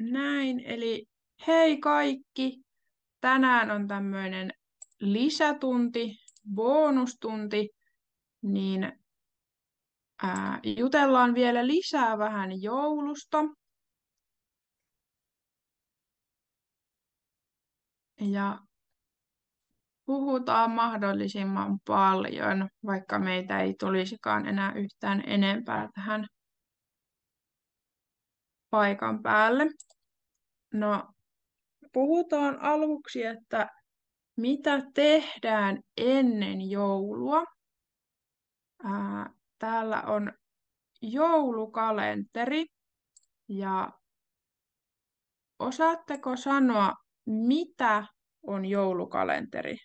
näin, eli hei kaikki! Tänään on tämmöinen lisätunti, bonustunti, niin ää, jutellaan vielä lisää vähän joulusta. Ja puhutaan mahdollisimman paljon, vaikka meitä ei tulisikaan enää yhtään enempää tähän paikan päälle. No, puhutaan aluksi, että mitä tehdään ennen joulua. Ää, täällä on joulukalenteri ja osaatteko sanoa, mitä on joulukalenteri?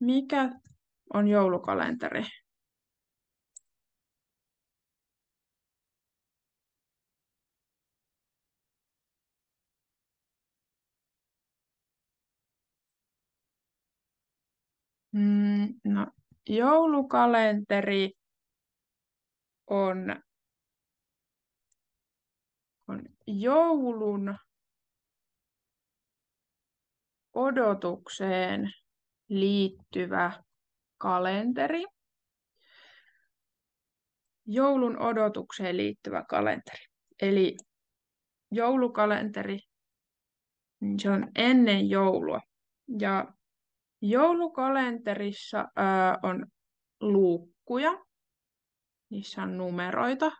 Mikä on joulukalenteri? Mm, no, joulukalenteri on, on joulun odotukseen liittyvä kalenteri. Joulun odotukseen liittyvä kalenteri. Eli joulukalenteri, se on ennen joulua. Ja joulukalenterissa ää, on luukkuja. Niissä on numeroita.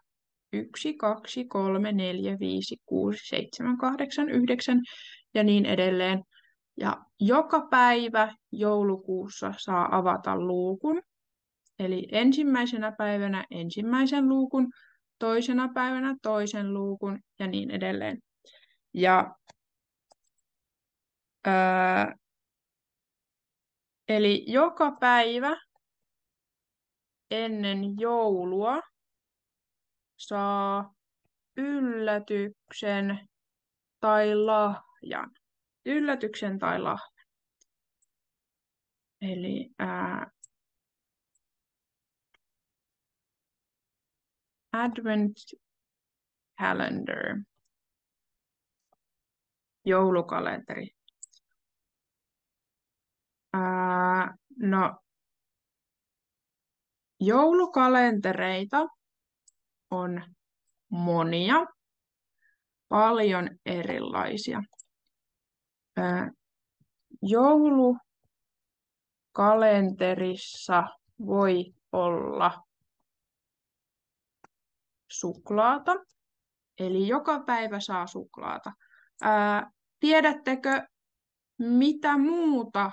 1, 2, 3, 4, 5, 6, 7, 8, 9 ja niin edelleen. Ja joka päivä joulukuussa saa avata luukun. Eli ensimmäisenä päivänä ensimmäisen luukun, toisena päivänä toisen luukun ja niin edelleen. Ja ää, eli joka päivä ennen joulua saa yllätyksen tai lahjan yllätyksen tai lahjan. Eli ää, Advent calendar, joulukalenteri. Ää, no, joulukalentereita on monia, paljon erilaisia joulukalenterissa voi olla suklaata, eli joka päivä saa suklaata. Ää, tiedättekö, mitä muuta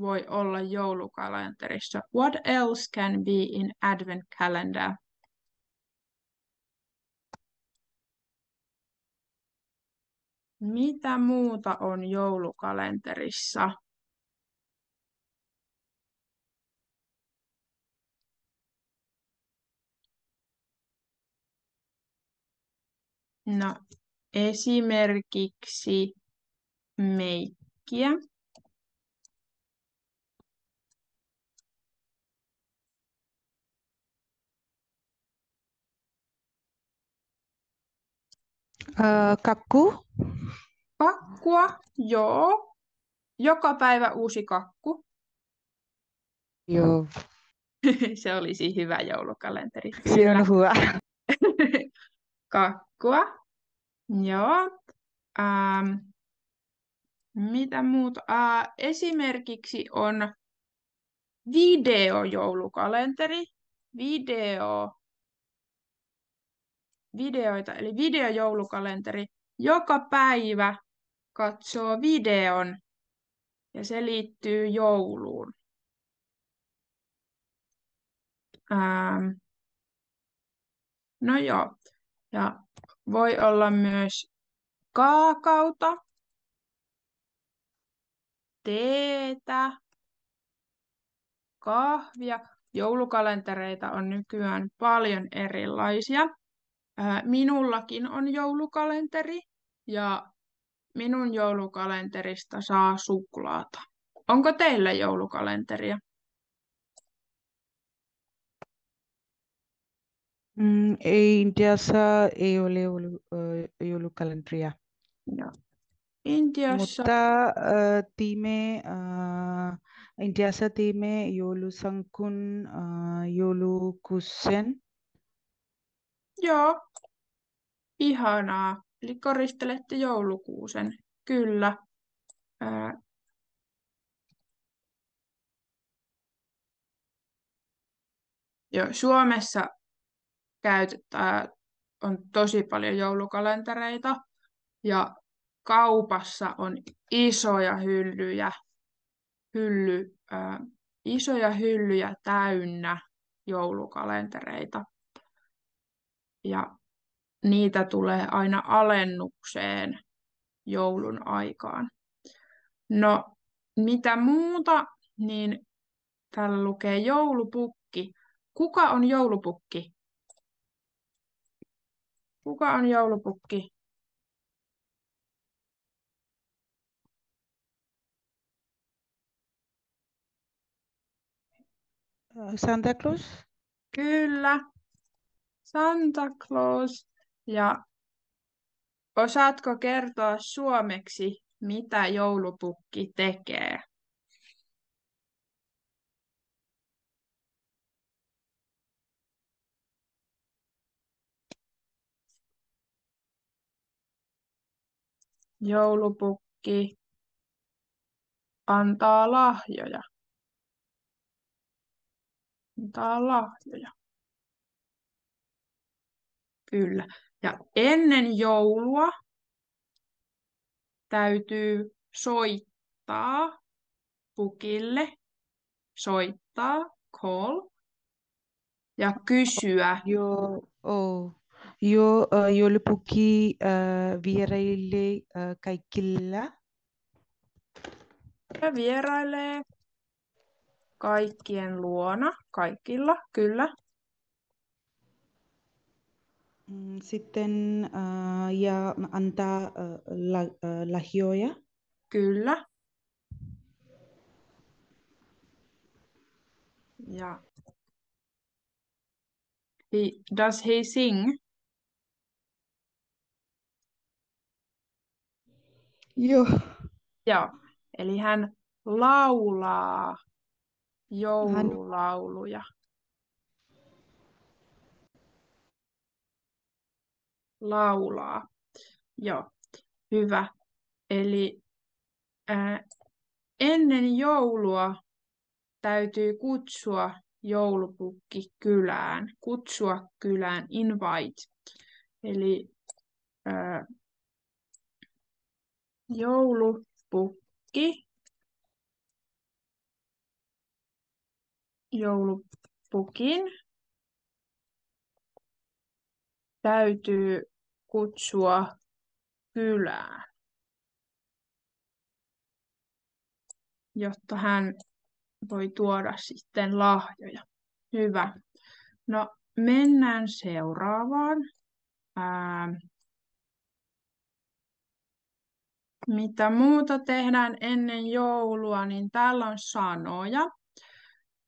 voi olla joulukalenterissa? What else can be in advent calendar? Mitä muuta on joulukalenterissa? No, esimerkiksi meikkiä. Öö, kakku. Kakkua, joo. Joka päivä uusi kakku. Joo, Se olisi hyvä joulukalenteri. se on hyvä. Kakkua, joo. Ähm, mitä muuta? Äh, esimerkiksi on videojoulukalenteri. Video, videoita, eli videojoulukalenteri. Joka päivä katsoo videon ja se liittyy jouluun. Ähm, no joo, ja voi olla myös kaakauta, teetä, kahvia. Joulukalentereita on nykyään paljon erilaisia. Minullakin on joulukalenteri ja minun joulukalenterista saa suklaata. Onko teillä joulukalenteria? Mm, ei Intiassa ei ole äh, joulukalenteria. Ja Intiassa, Mutta äh, tiime, äh, Intiassa tiime joulusankun äh, joulukuusen. joo, ihanaa. Eli koristelette joulukuusen. Kyllä. Ää, jo, Suomessa käytetään, on tosi paljon joulukalentereita ja kaupassa on isoja hyllyjä, hylly, ää, isoja hyllyjä täynnä joulukalentereita. Ja niitä tulee aina alennukseen joulun aikaan. No, mitä muuta, niin täällä lukee joulupukki. Kuka on joulupukki? Kuka on joulupukki? Santa Claus? Kyllä, Santa Claus. Ja osaatko kertoa suomeksi, mitä joulupukki tekee? Joulupukki antaa lahjoja. Antaa lahjoja. Kyllä. Ja ennen joulua täytyy soittaa pukille, soittaa, call, ja kysyä, Joo, oh. Joo, joulupukki äh, vierailee äh, kaikilla. ja vierailee kaikkien luona, kaikilla, kyllä. Mm, Sitten äh, ja antaa äh, la, äh, lahjoja. Kyllä. Ja he, does he sing? Joo. Joo. Eli hän laulaa joululauluja. Laulaa. Joo. Hyvä. Eli ää, ennen joulua täytyy kutsua joulupukki kylään. Kutsua kylään, invite. Eli ää, joulupukki. Joulupukin täytyy kutsua kylään, jotta hän voi tuoda sitten lahjoja. Hyvä. No, mennään seuraavaan. Ää, mitä muuta tehdään ennen joulua, niin täällä on sanoja.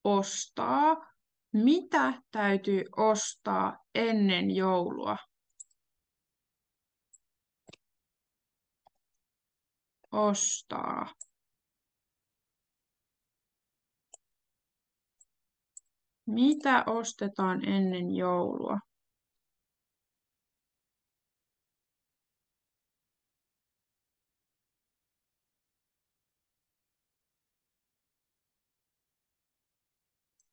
Ostaa. Mitä täytyy ostaa ennen joulua? Ostaa. Mitä ostetaan ennen joulua?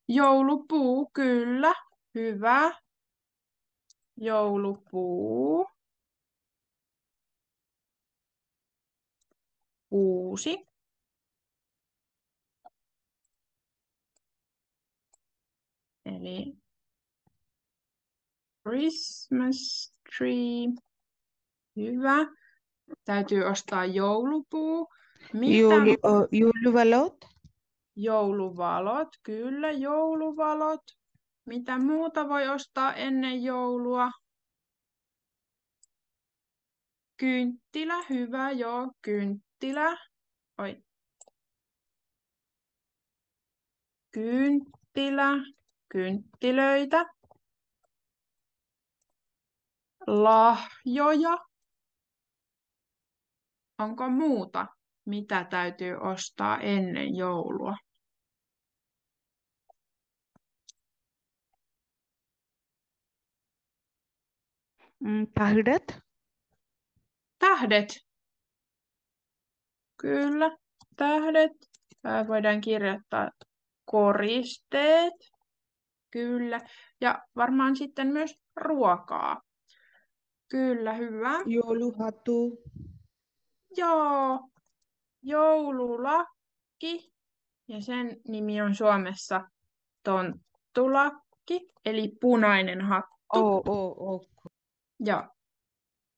Joulupuu, kyllä. Hyvä. Joulupuu. Kuusi. Eli Christmas tree. Hyvä. Täytyy ostaa joulupuu. Mitä äh, jouluvalot. Jouluvalot, kyllä jouluvalot. Mitä muuta voi ostaa ennen joulua? Kynttilä, hyvä, joo, kynttilä. Oi. Kynttilä, kynttilöitä. lahjoja. Onko muuta, mitä täytyy ostaa ennen joulua? Tähdet. Tähdet. Kyllä, tähdet. Tää voidaan kirjoittaa koristeet. Kyllä. Ja varmaan sitten myös ruokaa. Kyllä, hyvä. Jouluhattu. Joo, joululakki. Ja sen nimi on Suomessa tonttulakki, eli punainen hattu. Oh, oh, oh. Ja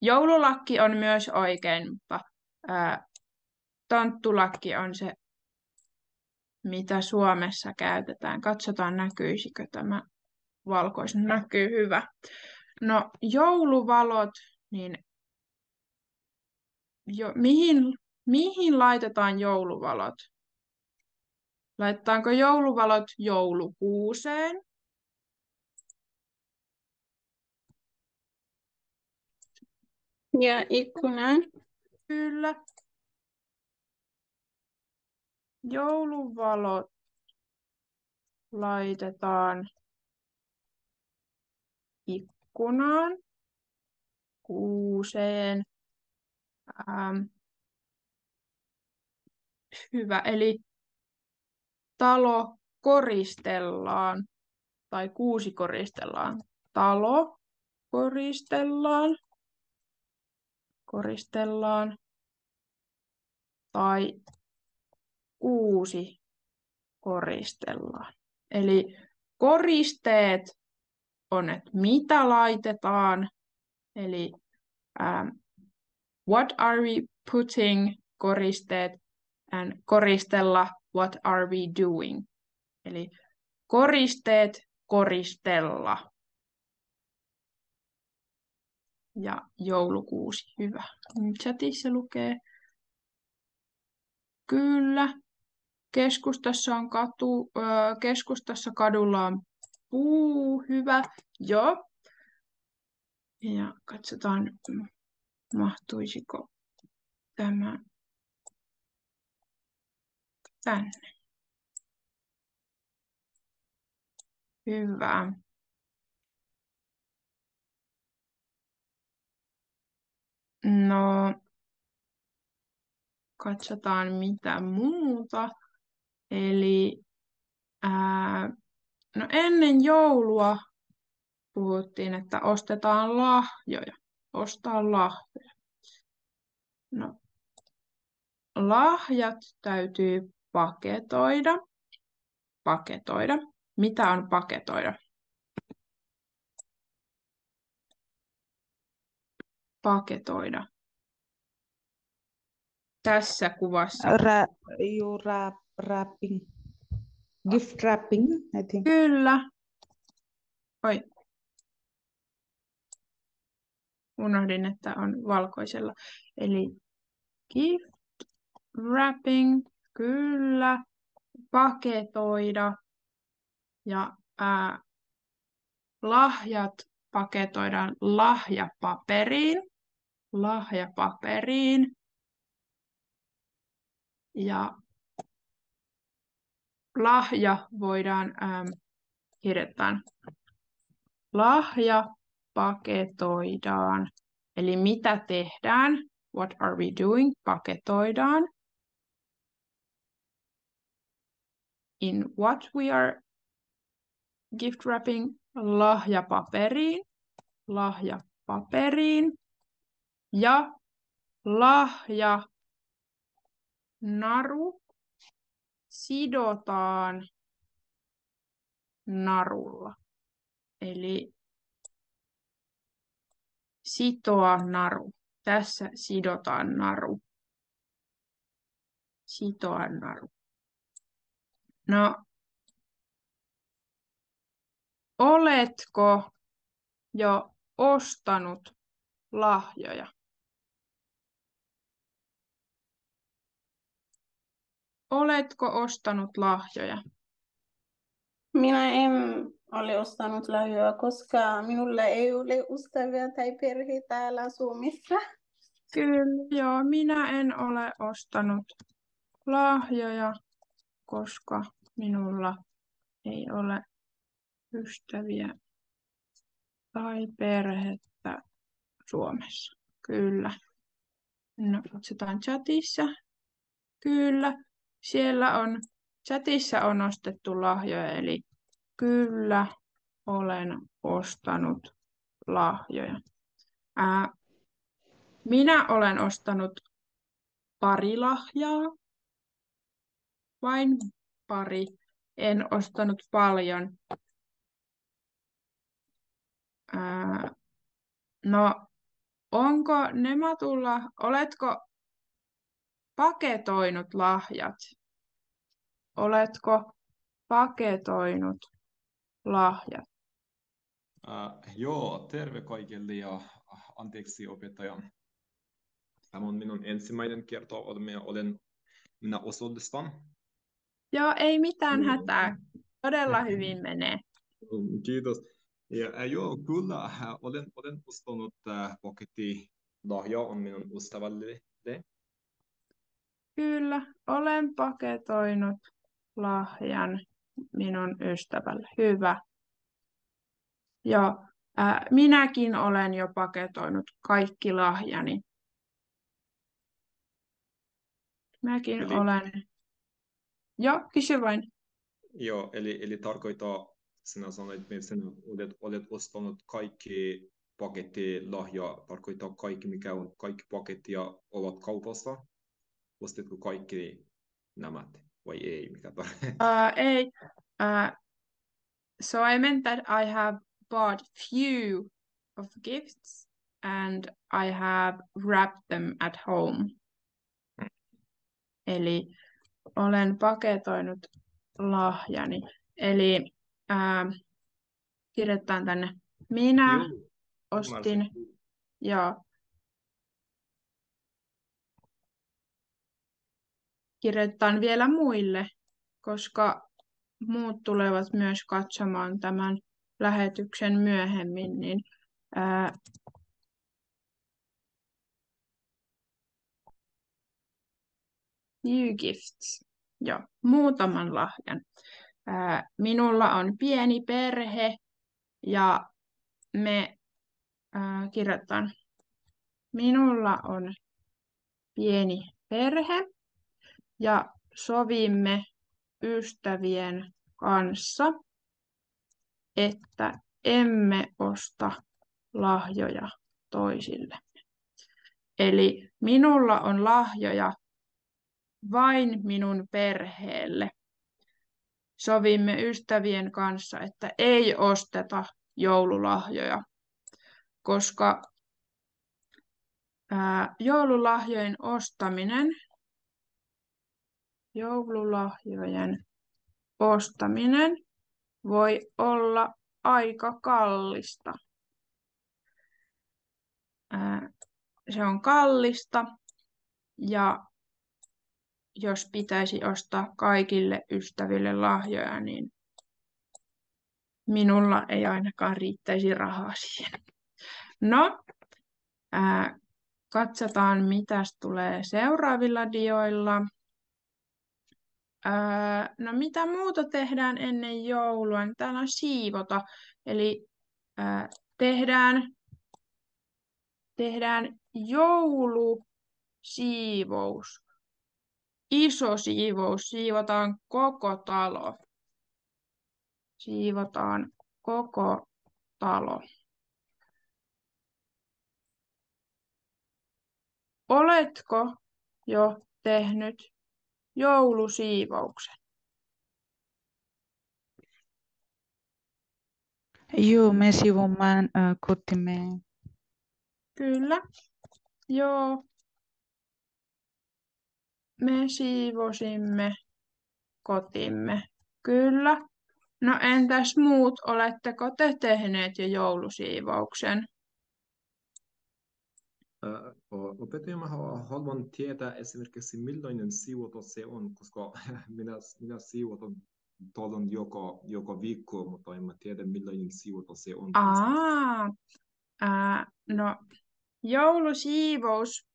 joululakki on myös oikein, mutta ää, tonttulakki on se, mitä Suomessa käytetään. Katsotaan, näkyisikö tämä valkoisen. Näkyy hyvä. No, jouluvalot, niin jo, mihin, mihin laitetaan jouluvalot? Laitetaanko jouluvalot joulukuuseen? Ja ikkunaan. Kyllä. Jouluvalot laitetaan ikkunaan, kuuseen. Ähm, hyvä, eli talo koristellaan tai kuusi koristellaan. Talo koristellaan, koristellaan tai kuusi koristellaan. Eli koristeet on, että mitä laitetaan, eli um, what are we putting koristeet and koristella what are we doing. Eli koristeet koristella. Ja joulukuusi, hyvä. Chatissa lukee. Kyllä. Keskustassa on katu, keskustassa kadulla on puu, hyvä. Joo. Ja katsotaan, mahtuisiko tämä tänne. Hyvä. No, katsotaan mitä muuta. Eli ää, no ennen joulua puhuttiin, että ostetaan lahjoja. Ostaa lahjoja. No, lahjat täytyy paketoida. Paketoida. Mitä on paketoida? Paketoida. Tässä kuvassa. Ra you wrap, wrapping. Gift wrapping, I think. Kyllä. Oi. Unohdin, että on valkoisella. Eli gift wrapping, kyllä. Paketoida. Ja ää, lahjat paketoidaan lahjapaperiin. Lahjapaperiin. Ja lahja voidaan ähm, kirjoittaa. Lahja paketoidaan. Eli mitä tehdään? What are we doing? Paketoidaan. In what we are gift wrapping? Lahjapaperiin. Lahjapaperiin. Ja lahja naru sidotaan narulla. Eli sitoa naru. Tässä sidotaan naru. Sitoa naru. No, oletko jo ostanut lahjoja? Oletko ostanut lahjoja? Minä en ole ostanut lahjoja, koska minulla ei ole ystäviä tai perhe täällä Suomessa. Kyllä, joo, minä en ole ostanut lahjoja, koska minulla ei ole ystäviä tai perhettä Suomessa. Kyllä. No, katsotaan chatissa. Kyllä, siellä on, chatissa on ostettu lahjoja, eli kyllä olen ostanut lahjoja. Ää, minä olen ostanut pari lahjaa, vain pari. En ostanut paljon. Ää, no, onko Nematulla, oletko paketoinut lahjat? Oletko paketoinut lahjat? Uh, joo, terve kaikille ja anteeksi opettaja. Tämä on minun ensimmäinen kerta, minä olen minä osallistan. Joo, ei mitään hätää. Todella hyvin menee. Kiitos. Ja, joo, kyllä, olen, olen ostanut äh, paketti lahja on minun ystävälle. Kyllä, olen paketoinut lahjan minun ystävälle. Hyvä. Joo, äh, minäkin olen jo paketoinut kaikki lahjani. Mäkin Eli- olen. Joo, kysy vain. Joo, eli, eli tarkoittaa, sinä sanoit, että sinä olet, olet ostanut kaikki paketti lahja, tarkoittaa kaikki, mikä on kaikki pakettia ovat kaupassa. Ostatko kaikki nämä vai ei? Mikä tarkoittaa? Uh, ei. Uh, so I meant that I have bought few of gifts and I have wrapped them at home. Eli olen paketoinut lahjani. Eli uh, kirjoitetaan tänne. Minä ostin, joo. Kirjoitetaan vielä muille, koska muut tulevat myös katsomaan tämän lähetyksen myöhemmin, niin ää, few gifts, joo, muutaman lahjan. Ää, minulla on pieni perhe ja me kirjoitan, minulla on pieni perhe ja sovimme ystävien kanssa, että emme osta lahjoja toisille. Eli minulla on lahjoja vain minun perheelle. Sovimme ystävien kanssa, että ei osteta joululahjoja, koska ää, joululahjojen ostaminen joululahjojen ostaminen voi olla aika kallista. Se on kallista ja jos pitäisi ostaa kaikille ystäville lahjoja, niin minulla ei ainakaan riittäisi rahaa siihen. No, ää, katsotaan mitäs tulee seuraavilla dioilla. Ää, no mitä muuta tehdään ennen joulua? Niin Täällä on siivota. Eli ää, tehdään, tehdään joulusiivous. Iso siivous. Siivotaan koko talo. Siivotaan koko talo. Oletko jo tehnyt joulusiivouksen? Joo, me siivoamaan äh, kotimme. Kyllä. Joo. Me siivosimme kotimme. Kyllä. No entäs muut, oletteko te tehneet jo joulusiivouksen? Ää, Opettaja, mä haluan tietää esimerkiksi millainen siivotus se on, koska minä, minä siivotan talon joka, joka viikko, mutta en mä tiedä millainen siivota se on. Aa, ää, no joulusiivous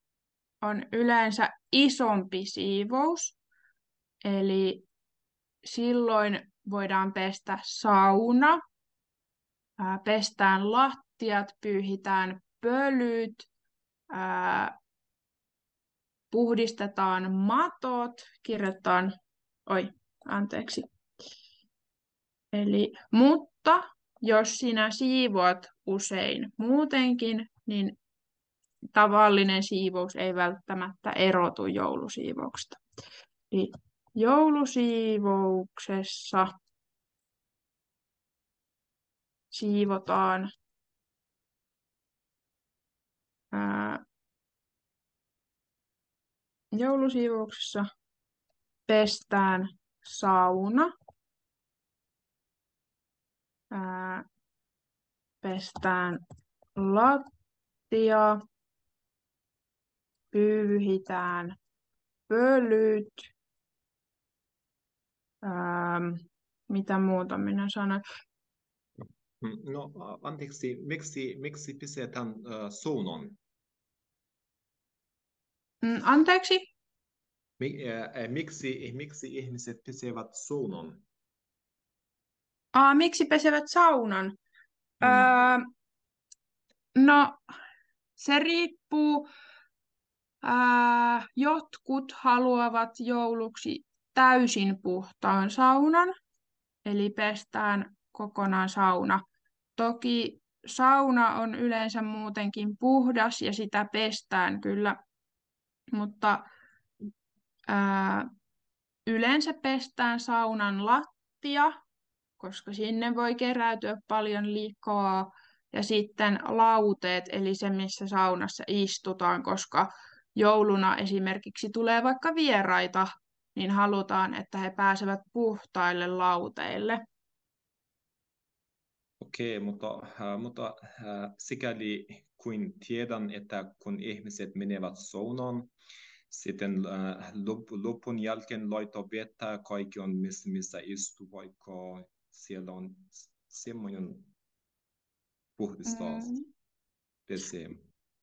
on yleensä isompi siivous, eli silloin voidaan pestä sauna, ää, pestään lattiat, pyyhitään pölyt, puhdistetaan matot, kirjoitetaan, oi, anteeksi. Eli, mutta jos sinä siivoat usein muutenkin, niin tavallinen siivous ei välttämättä erotu joulusiivouksesta. Eli joulusiivouksessa siivotaan joulusiivouksessa pestään sauna, ää, pestään lattia, pyyhitään pölyt, ää, mitä muuta minä sanoin. Mm, no, anteeksi, miksi, miksi pistetään uh, saunon? Mm, anteeksi? Miksi, miksi ihmiset pesevät saunan? Aa, miksi pesevät saunan? Mm. Öö, no, se riippuu. Öö, jotkut haluavat jouluksi täysin puhtaan saunan, eli pestään kokonaan sauna. Toki sauna on yleensä muutenkin puhdas ja sitä pestään kyllä, mutta ää, yleensä pestään saunan lattia, koska sinne voi keräytyä paljon liikaa, ja sitten lauteet, eli se, missä saunassa istutaan, koska jouluna esimerkiksi tulee vaikka vieraita, niin halutaan, että he pääsevät puhtaille lauteille. Okei, mutta, mutta äh, sikäli kuin tiedän, että kun ihmiset menevät saunaan, sitten äh, lopun jälkeen laittaa vettä, kaikki on missä, missä istuu, vaikka siellä on semmoinen puhdistaa mm. pesee.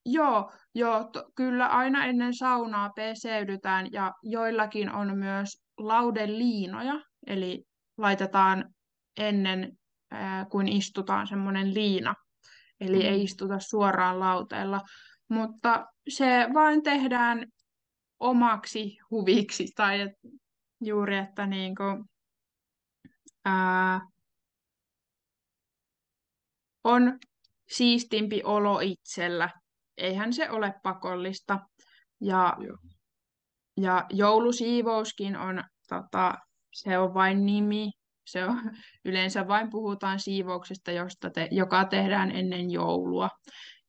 Joo, joo to, kyllä aina ennen saunaa peseydytään ja joillakin on myös laudeliinoja, eli laitetaan ennen ää, kuin istutaan semmoinen liina, eli mm. ei istuta suoraan lauteella, mutta se vain tehdään omaksi huviksi tai et, juuri, että niin kuin, ää, on siistimpi olo itsellä. Eihän se ole pakollista. Ja, ja joulusiivouskin on, tota, se on vain nimi. Se on, yleensä vain puhutaan siivouksesta, josta te, joka tehdään ennen joulua.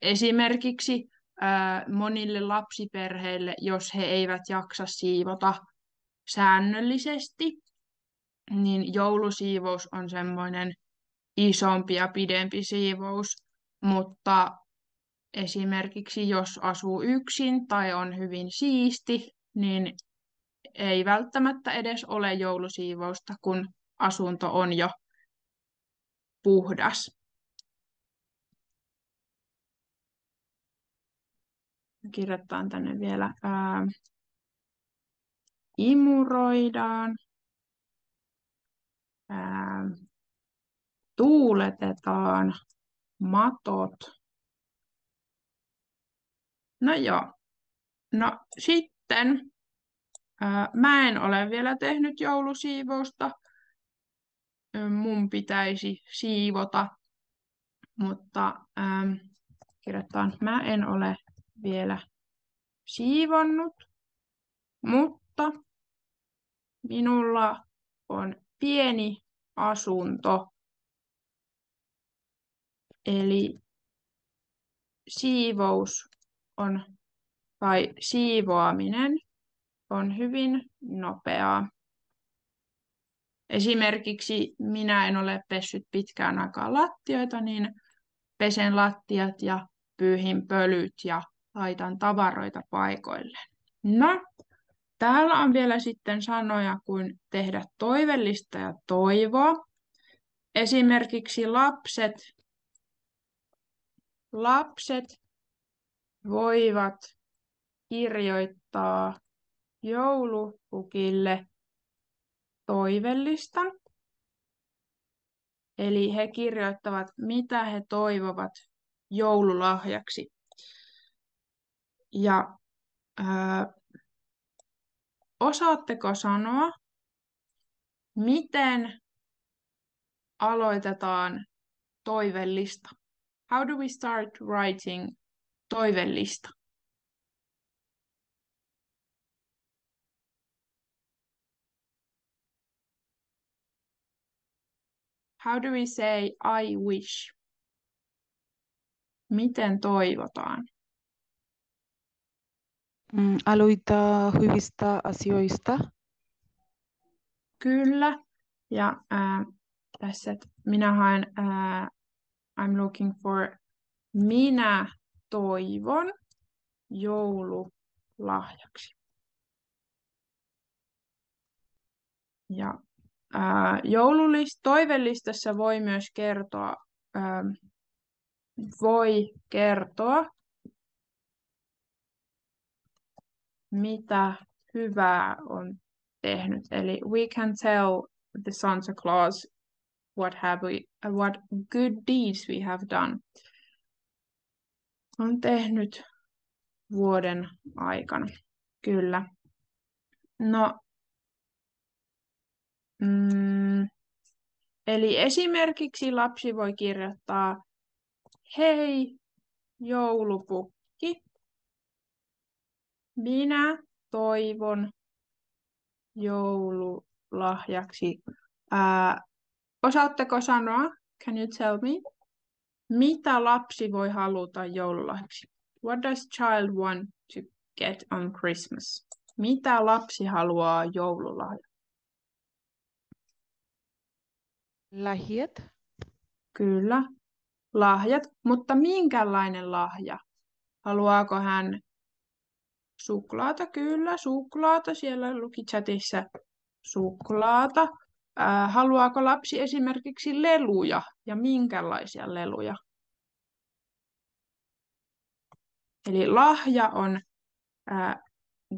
Esimerkiksi ää, monille lapsiperheille, jos he eivät jaksa siivota säännöllisesti, niin joulusiivous on semmoinen isompi ja pidempi siivous, mutta esimerkiksi jos asuu yksin tai on hyvin siisti, niin ei välttämättä edes ole joulusiivousta, kun asunto on jo puhdas. Kirjoitetaan tänne vielä ää, imuroidaan. Ää, tuuletetaan matot. No joo. No sitten ää, mä en ole vielä tehnyt joulusiivousta. Mun pitäisi siivota, mutta ähm, kirjoitetaan, mä en ole vielä siivonnut, mutta minulla on pieni asunto Eli siivous on, tai siivoaminen on hyvin nopeaa. Esimerkiksi minä en ole pessyt pitkään aikaa lattioita, niin pesen lattiat ja pyyhin pölyt ja laitan tavaroita paikoille. No, täällä on vielä sitten sanoja kuin tehdä toivellista ja toivoa. Esimerkiksi lapset, lapset voivat kirjoittaa joulupukille toivellista. Eli he kirjoittavat, mitä he toivovat joululahjaksi. Ja ää, osaatteko sanoa, miten aloitetaan toivellista? How do we start writing toivellista? How do we say I wish? Miten toivotaan? Mm, aloita hyvistä asioista. Kyllä. Ja ää, tässä että minä haen, ää, I'm looking for, minä toivon joululahjaksi. Ja joululist, toivellistassa voi myös kertoa, ää, voi kertoa, mitä hyvää on tehnyt. Eli we can tell the Santa Claus what have we, what good deeds we have done. On tehnyt vuoden aikana. Kyllä. No, mm, eli esimerkiksi lapsi voi kirjoittaa, hei joulupukki, minä toivon joululahjaksi. Ää, osaatteko sanoa, can you tell me, mitä lapsi voi haluta joululahjaksi? What does child want to get on Christmas? Mitä lapsi haluaa joululahjaksi? Lahjat. Kyllä, lahjat, mutta minkälainen lahja? Haluaako hän suklaata? Kyllä, suklaata. Siellä luki chatissa suklaata. Äh, haluaako lapsi esimerkiksi leluja ja minkälaisia leluja? Eli lahja on äh,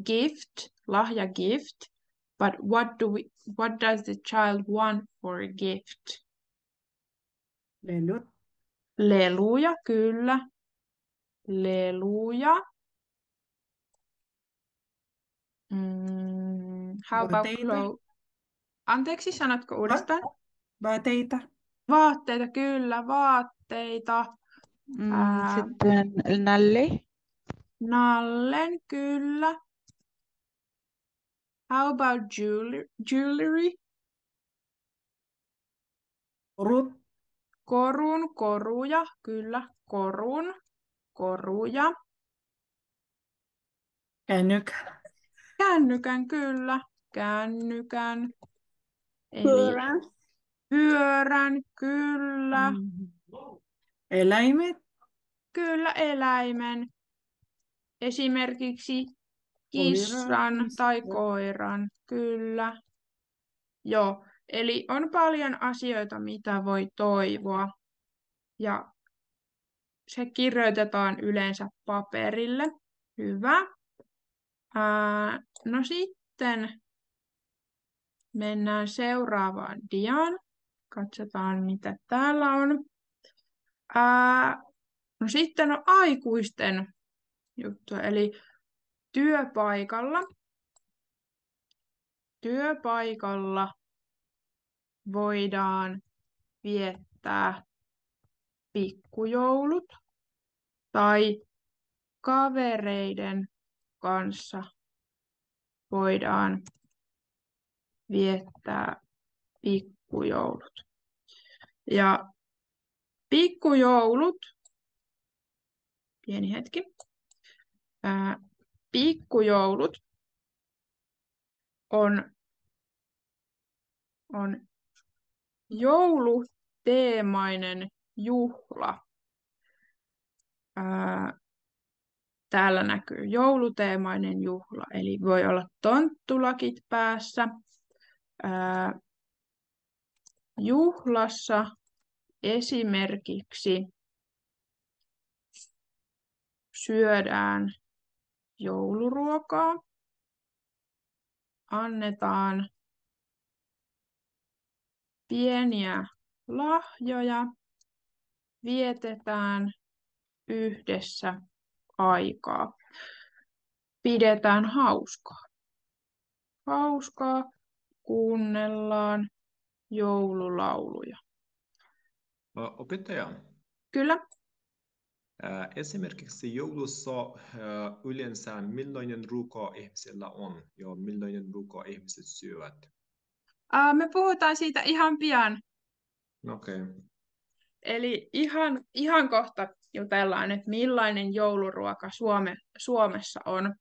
gift, lahja gift, but what, do we, what does the child want for a gift? Lelut. Leluja, kyllä. Leluja. Mm, how about Vaatteita. clothes? Anteeksi, sanotko uudestaan? Vaatteita. Vaatteita, kyllä, vaatteita. Mm, Ää. sitten nalle. Nallen, kyllä. How about jewelry? jewelry? Rut. Korun, koruja, kyllä, korun, koruja. Kännykkä. Kännykän, kyllä, kännykän. Eli Pyörä. pyörän, kyllä, Mm. Eläimet. kyllä, eläimen. Esimerkiksi kissan Koiran, tai koiran, kyllä. Joo, eli on paljon asioita, mitä voi toivoa. Ja se kirjoitetaan yleensä paperille. Hyvä. Ää, no sitten mennään seuraavaan diaan. Katsotaan, mitä täällä on. Ää, no sitten on aikuisten juttu, eli työpaikalla. Työpaikalla voidaan viettää pikkujoulut tai kavereiden kanssa voidaan viettää pikkujoulut. Ja pikkujoulut, pieni hetki, pikkujoulut on, on jouluteemainen juhla. Ää, täällä näkyy jouluteemainen juhla, eli voi olla tonttulakit päässä. Ää, juhlassa esimerkiksi syödään jouluruokaa, annetaan pieniä lahjoja, vietetään yhdessä aikaa. Pidetään hauskaa. Hauskaa, kuunnellaan joululauluja. Opettaja, Kyllä, esimerkiksi joulussa yleensä millainen ruoka ihmisellä on ja millainen ruoka ihmiset syövät? Me puhutaan siitä ihan pian. Okei. Okay. Eli ihan, ihan kohta jutellaan, että millainen jouluruoka Suome, Suomessa on.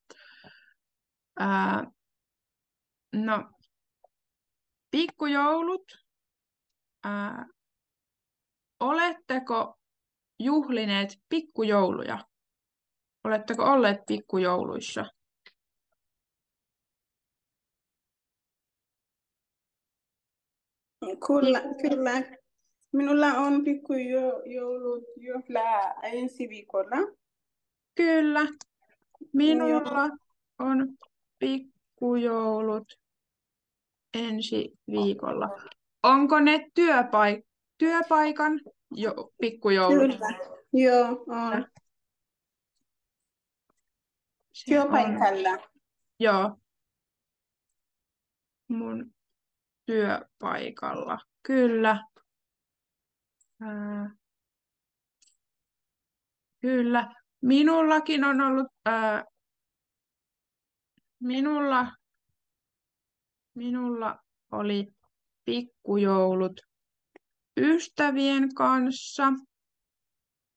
Ää, no, pikkujoulut. Ää, oletteko juhlineet pikkujouluja? Oletteko olleet pikkujouluissa? Kyllä, kyllä. Minulla on pikkujoulut juhla ensi viikolla. Kyllä. Minulla on pikkujoulut ensi viikolla. Onko ne työpaik- työpaikan jo- pikkujoulut? Kyllä. Joo, on. Se on- Työpaikalla. Joo. Mun työpaikalla. Kyllä. Ää, kyllä. Minullakin on ollut, ää, minulla, minulla oli pikkujoulut ystävien kanssa.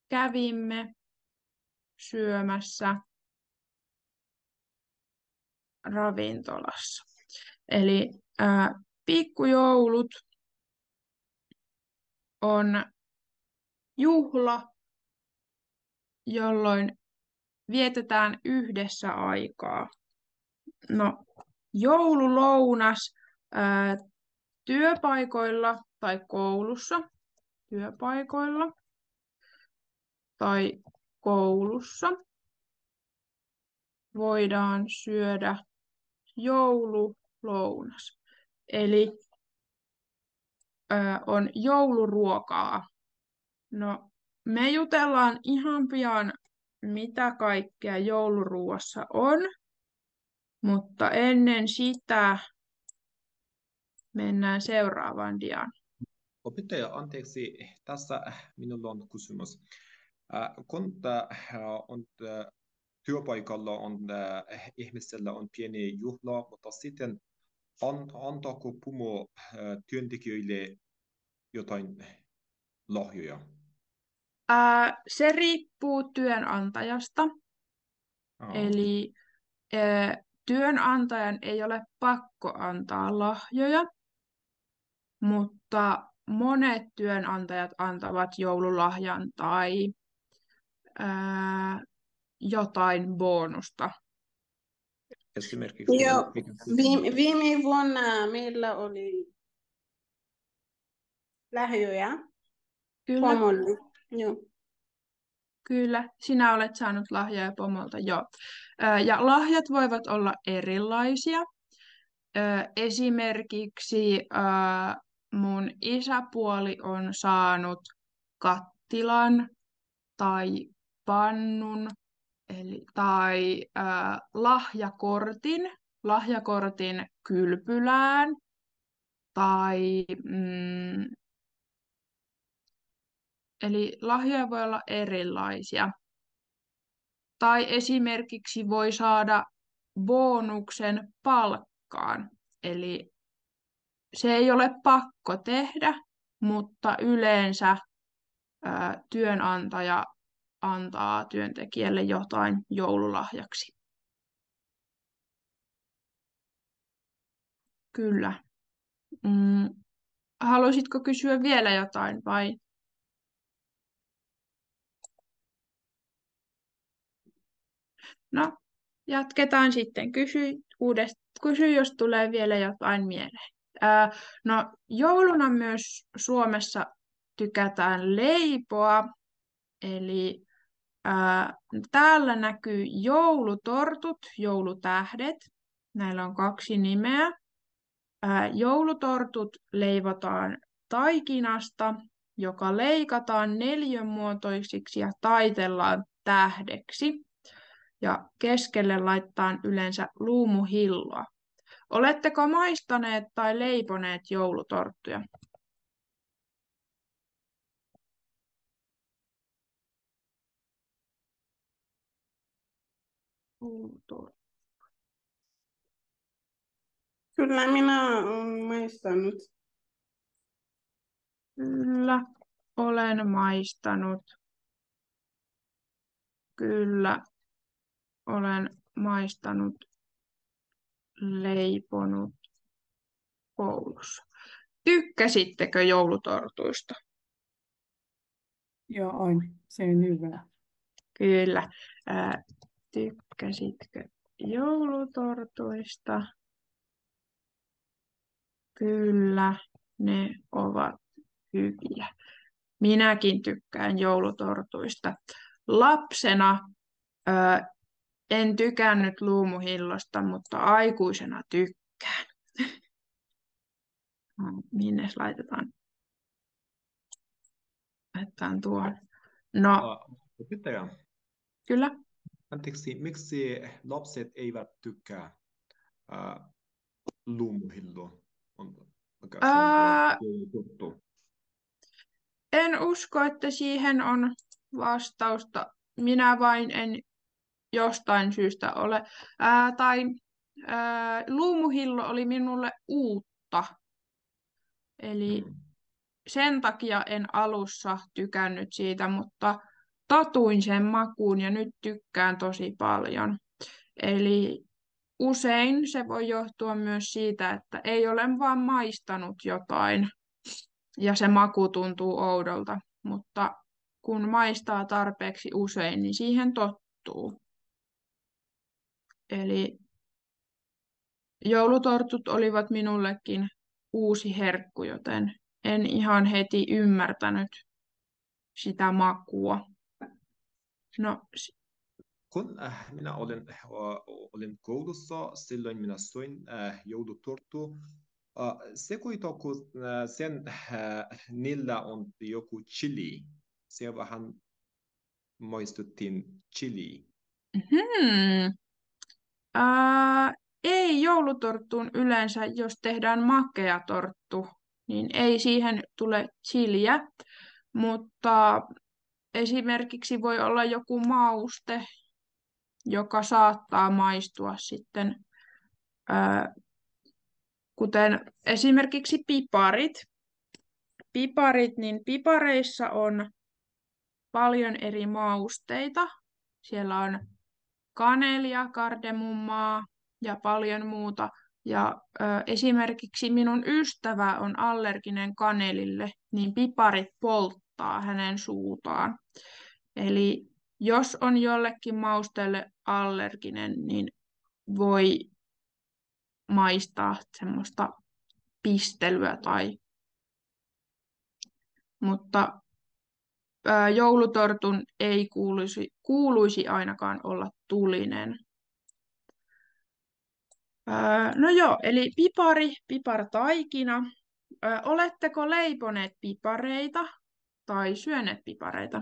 Kävimme syömässä ravintolassa. Eli ää, pikkujoulut on juhla, jolloin vietetään yhdessä aikaa. No, joululounas ää, työpaikoilla tai koulussa, työpaikoilla tai koulussa voidaan syödä joululounas. Eli ö, on jouluruokaa. No, me jutellaan ihan pian, mitä kaikkea jouluruuassa on, mutta ennen sitä mennään seuraavaan diaan. Opettaja, anteeksi, tässä minulla on kysymys. Äh, Kun äh, on äh, työpaikalla on ihmisellä on pieni juhla, mutta sitten an, antaako Pumo työntekijöille jotain lahjoja? Ää, se riippuu työnantajasta. Aa, Eli ää, työnantajan ei ole pakko antaa lahjoja, mutta monet työnantajat antavat joululahjan tai ää, jotain bonusta. Esimerkiksi Joo, Viime, viime vuonna meillä oli lahjoja Kyllä, pomolle. Joo. kyllä, sinä olet saanut lahjoja pomolta, joo. Ja lahjat voivat olla erilaisia. Esimerkiksi mun isäpuoli on saanut kattilan tai pannun eli, tai ää, lahjakortin, lahjakortin kylpylään tai mm, eli lahjoja voi olla erilaisia. Tai esimerkiksi voi saada bonuksen palkkaan. Eli se ei ole pakko tehdä, mutta yleensä ää, työnantaja antaa työntekijälle jotain joululahjaksi. Kyllä. Mm. Haluaisitko kysyä vielä jotain vai? No, jatketaan sitten. Kysy, uudest, kysy jos tulee vielä jotain mieleen. No, jouluna myös Suomessa tykätään leipoa, eli ää, täällä näkyy joulutortut, joulutähdet. Näillä on kaksi nimeä. Ää, joulutortut leivotaan taikinasta, joka leikataan neljönmuotoisiksi ja taitellaan tähdeksi. Ja keskelle laittaa yleensä luumuhilloa. Oletteko maistaneet tai leiponeet joulutorttuja? Joulutorttu. Kyllä minä olen maistanut. Kyllä, olen maistanut. Kyllä, olen maistanut, leiponut koulussa. Tykkäsittekö joulutortuista? Joo, on. Se on hyvä. Kyllä. Ää, tykkäsitkö joulutortuista? Kyllä, ne ovat hyviä. Minäkin tykkään joulutortuista. Lapsena ää, en tykännyt luumuhillosta, mutta aikuisena tykkään. No, minne laitetaan? Laitetaan tuohon. No, Opettaja, kyllä. anteeksi, miksi lapset eivät tykkää uh, luumuhilloa? On? En usko, että siihen on vastausta. Minä vain en jostain syystä ole. Ää, tai ää, luumuhillo oli minulle uutta. Eli Mm. sen takia en alussa tykännyt siitä, mutta totuin sen makuun ja nyt tykkään tosi paljon. Eli usein se voi johtua myös siitä, että ei ole vaan maistanut jotain ja se maku tuntuu oudolta, mutta kun maistaa tarpeeksi usein, niin siihen tottuu. Eli joulutortut olivat minullekin uusi herkku, joten en ihan heti ymmärtänyt sitä makua. No, Kun äh, minä olin, äh, olin koulussa, silloin minä söin äh, joulutorttu. Äh, sekoitako äh, sen, äh, niillä on joku chili. Se vähän maistuttiin chili. hmm. Ei joulutorttuun yleensä, jos tehdään makea torttu, niin ei siihen tule chiliä, mutta esimerkiksi voi olla joku mauste, joka saattaa maistua sitten, ää, kuten esimerkiksi piparit. Piparit, niin pipareissa on paljon eri mausteita. Siellä on kanelia, kardemummaa ja paljon muuta. Ja ö, esimerkiksi minun ystävä on allerginen kanelille, niin piparit polttaa hänen suutaan. Eli jos on jollekin mausteelle allerginen, niin voi maistaa semmoista pistelyä tai mutta ää, joulutortun ei kuuluisi, kuuluisi ainakaan olla tulinen. Ää, no joo, eli pipari, pipartaikina. Ää, oletteko leiponeet pipareita tai syöneet pipareita?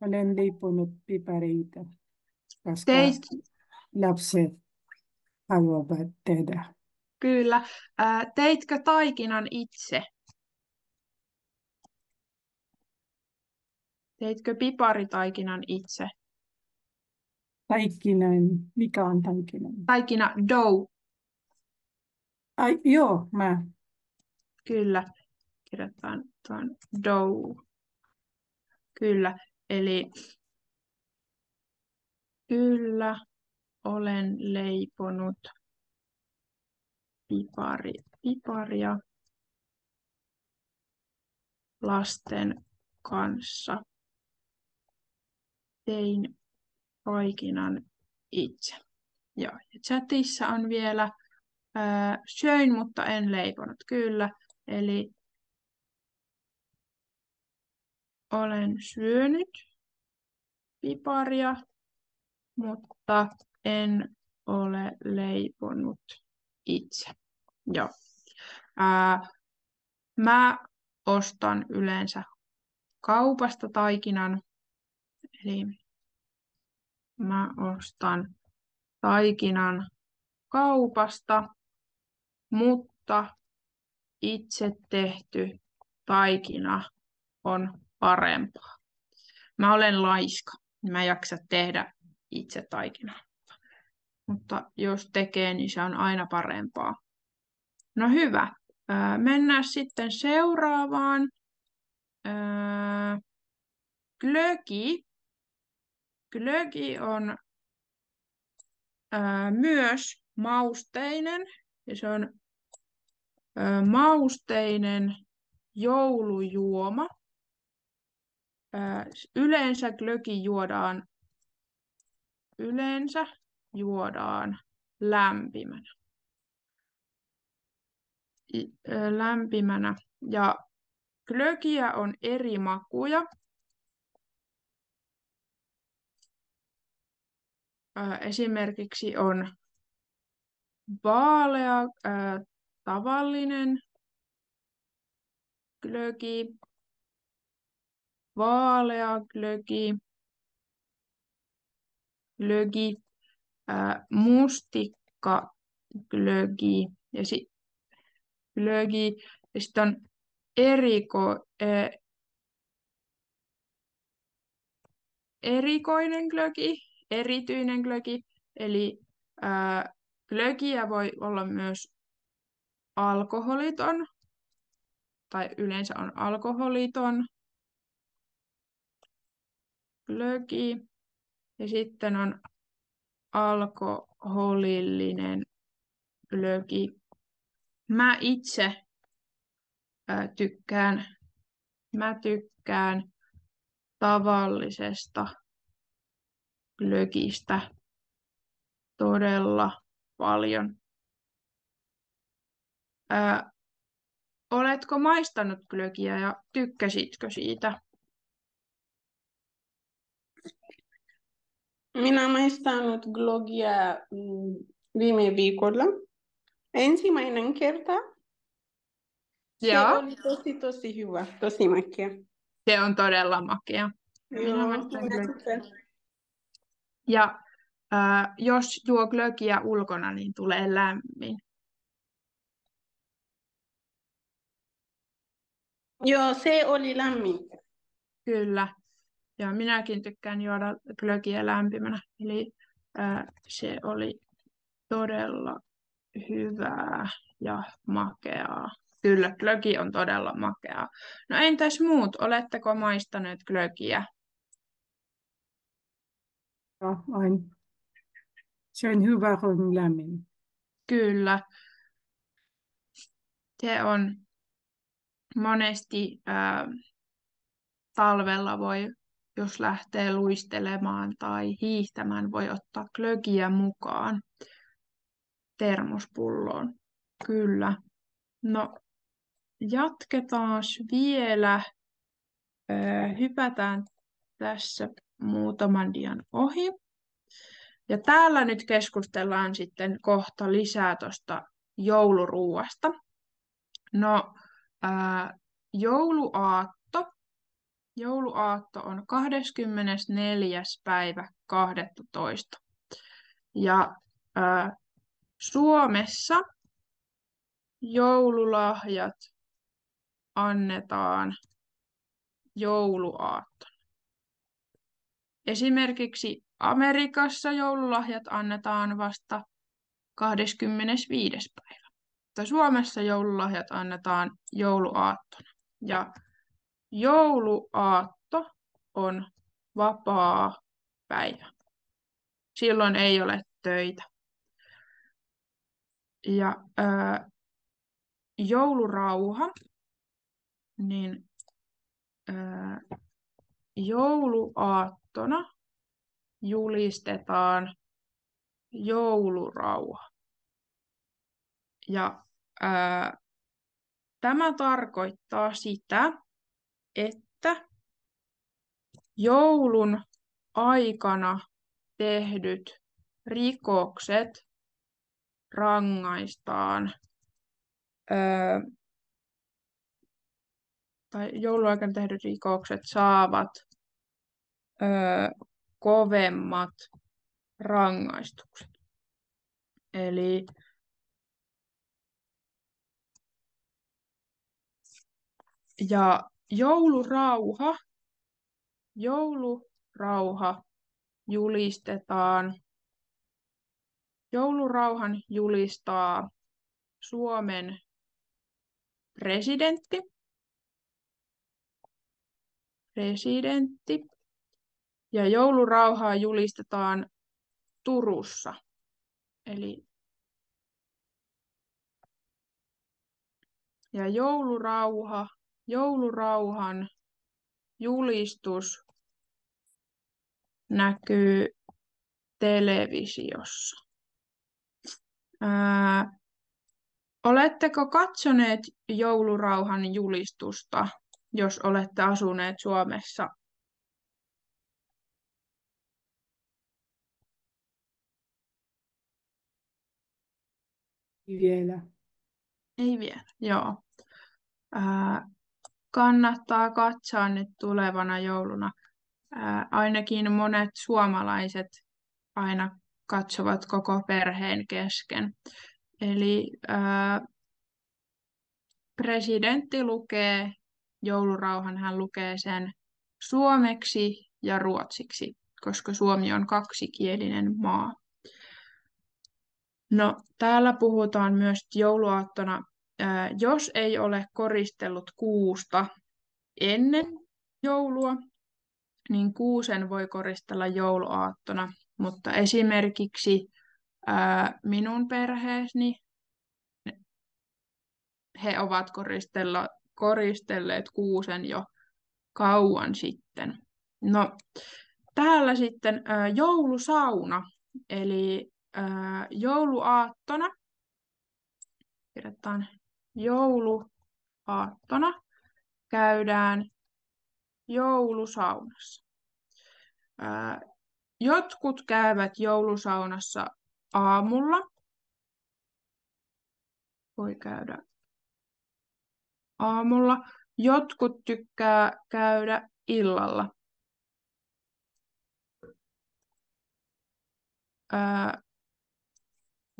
Olen leiponut pipareita, koska Teit, lapset haluavat tehdä. kyllä. Teitkö taikinan itse? Teitkö piparitaikinan itse? Taikinan, mikä on taikinan? Taikina dough, Ai, joo, mä. kyllä. Kirjoitetaan tuon dough. Kyllä, eli kyllä olen leiponut pipari, piparia lasten kanssa. Tein paikinan itse. Joo. Ja chatissa on vielä ää, söin, mutta en leiponut. Kyllä. Eli olen syönyt piparia, mutta en ole leiponut itse. Joo. Ää, mä ostan yleensä kaupasta taikinan, eli mä ostan taikinan kaupasta, mutta itse tehty taikina on parempaa. Mä olen laiska, niin mä en jaksa tehdä itse taikinaa. Mutta jos tekee, niin se on aina parempaa. No hyvä. Mennään sitten seuraavaan. Glögi. Glögi on myös mausteinen. Ja se on mausteinen joulujuoma. Yleensä glögi juodaan yleensä juodaan lämpimänä. lämpimänä. Ja glögiä on eri makuja. Esimerkiksi on vaalea, tavallinen glögi, vaalea glögi, glögi, mustikka glögi ja sitten glögi. Ja sitten on eriko, erikoinen glögi, erityinen glögi, eli ää, glögiä voi olla myös alkoholiton, tai yleensä on alkoholiton glögi, ja sitten on alkoholillinen glögi. Mä itse ää, tykkään, mä tykkään tavallisesta glögistä todella paljon. Ää, oletko maistanut glögiä ja tykkäsitkö siitä? Minä maistanut glogia mm, viime viikolla. Ensimmäinen kerta. Se Joo, oli tosi tosi hyvä, tosi makea. se on todella makea. Minä Joo, minä. Ja ää, jos juo glögiä ulkona, niin tulee lämmin. Joo, se oli lämmin. Kyllä. Ja minäkin tykkään juoda glögiä lämpimänä. Eli ää, se oli todella hyvää ja makeaa. Kyllä, glögi on todella makeaa. No entäs muut? Oletteko maistaneet glögiä? Aina. Se on hyvä, kun lämmin. Kyllä. Se on monesti ää, talvella voi, jos lähtee luistelemaan tai hiihtämään, voi ottaa glögiä mukaan termospulloon. Kyllä. No, jatketaan vielä. Öö, hypätään tässä muutaman dian ohi. Ja täällä nyt keskustellaan sitten kohta lisää tuosta jouluruuasta. No, ää, jouluaatto. Jouluaatto on 24. päivä 12. Ja ää, Suomessa joululahjat annetaan jouluaattona. Esimerkiksi Amerikassa joululahjat annetaan vasta 25. päivä. Mutta Suomessa joululahjat annetaan jouluaattona. Ja jouluaatto on vapaa päivä. Silloin ei ole töitä. Ja ää, joulurauha, niin ää, jouluaattona julistetaan joulurauha. Ja ää, tämä tarkoittaa sitä, että joulun aikana tehdyt rikokset rangaistaan öö, tai jouluaikana tehdyt rikokset saavat öö, kovemmat rangaistukset. Eli ja joulurauha, joulurauha julistetaan, joulurauhan julistaa Suomen presidentti, presidentti. Ja joulurauhaa julistetaan Turussa. Eli ja joulurauha, joulurauhan julistus näkyy televisiossa. Ää, oletteko katsoneet joulurauhan julistusta, jos olette asuneet Suomessa Vielä. Ei vielä, joo. Ää, kannattaa katsoa nyt tulevana jouluna. Ää, ainakin monet suomalaiset aina katsovat koko perheen kesken. Eli ää, presidentti lukee joulurauhan, hän lukee sen suomeksi ja ruotsiksi, koska Suomi on kaksikielinen maa. No, täällä puhutaan myös jouluaattona, jos ei ole koristellut kuusta ennen joulua, niin kuusen voi koristella jouluaattona, mutta esimerkiksi minun perheesni, he ovat koristella, koristelleet kuusen jo kauan sitten. No, täällä sitten joulusauna, eli jouluaattona, kirjoitetaan jouluaattona, käydään joulusaunassa. Ää, jotkut käyvät joulusaunassa aamulla. Voi käydä aamulla. Jotkut tykkää käydä illalla. Ää,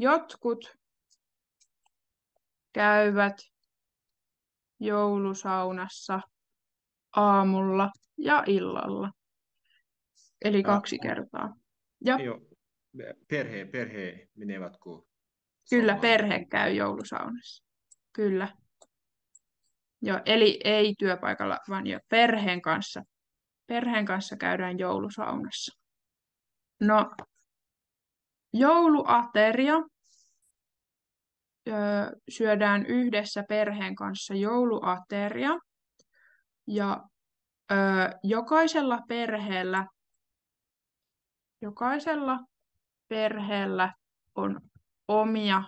Jotkut käyvät joulusaunassa aamulla ja illalla. Eli kaksi kertaa. Ja Joo, perhe, perhe menevät kun kyllä perhe käy joulusaunassa. Kyllä. Joo, eli ei työpaikalla, vaan jo perheen kanssa. Perheen kanssa käydään joulusaunassa. No, jouluateria syödään yhdessä perheen kanssa jouluateria. Ja öö, jokaisella perheellä, jokaisella perheellä on omia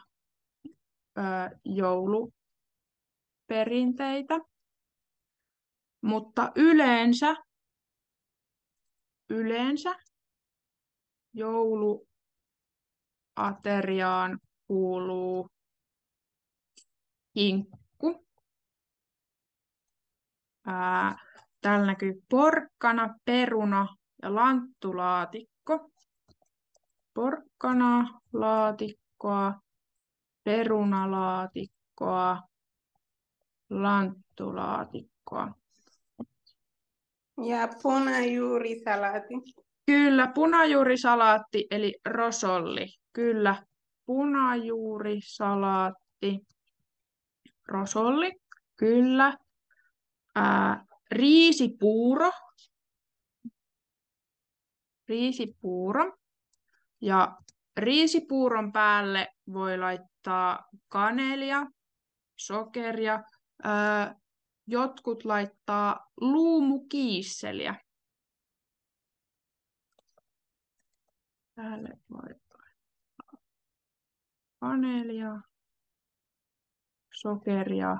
öö, jouluperinteitä. Mutta yleensä, yleensä jouluateriaan kuuluu kinkku. Ää, täällä näkyy porkkana, peruna ja lanttulaatikko. Porkkana, laatikkoa, perunalaatikkoa, lanttulaatikkoa. Ja punajuurisalaatti. Kyllä, punajuurisalaatti eli rosolli. Kyllä, punajuurisalaatti, rosolli. Kyllä. Ää, riisipuuro. Riisipuuro. Ja riisipuuron päälle voi laittaa kanelia, sokeria. Ää, jotkut laittaa luumukiisseliä. Päälle voi laittaa kanelia, sokeria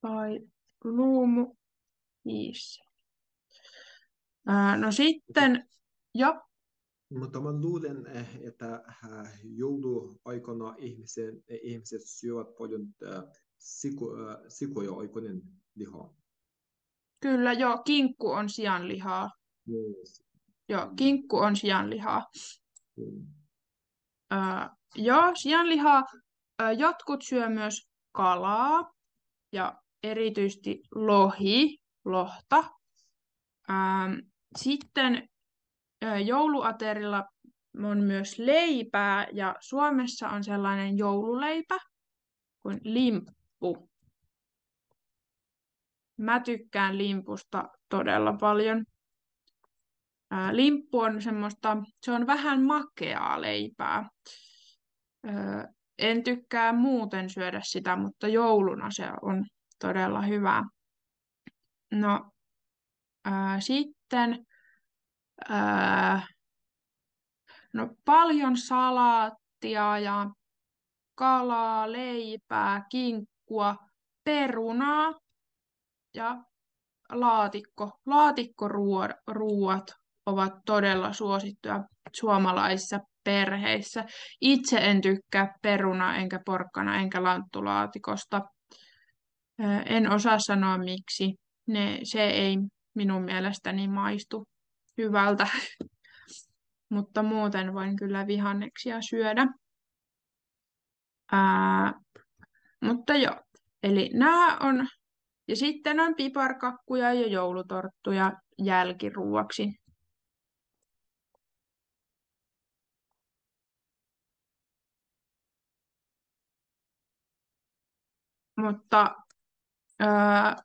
tai luumukiisseliä. Ää, no sitten, ja Mutta mä luulen, eh, että äh, jouluaikana ihmiset, ihmiset syövät paljon äh, siku, äh, sikoja aikoinen lihaa. kyllä jo kinkku on sianlihaa. Yes. Joo, kinkku on sianlihaa. Mm. Joo, sianlihaa. Jotkut syö myös kalaa ja erityisesti lohi, lohta. Sitten jouluaterilla on myös leipää ja Suomessa on sellainen joululeipä kuin limppu. Mä tykkään limpusta todella paljon. Limppu on semmoista, se on vähän makeaa leipää. Ää, en tykkää muuten syödä sitä, mutta jouluna se on todella hyvää. No, ää, sitten ää, no, paljon salaattia ja kalaa, leipää, kinkkua, perunaa ja laatikko. Laatikkoruuat ovat todella suosittuja suomalaisissa perheissä. Itse en tykkää peruna, enkä porkkana, enkä lanttulaatikosta. En osaa sanoa miksi. Ne, se ei minun mielestäni maistu hyvältä, mutta muuten voin kyllä vihanneksia syödä. Ää, mutta joo, eli nämä on, ja sitten on piparkakkuja ja joulutorttuja jälkiruuaksi. Mutta ää,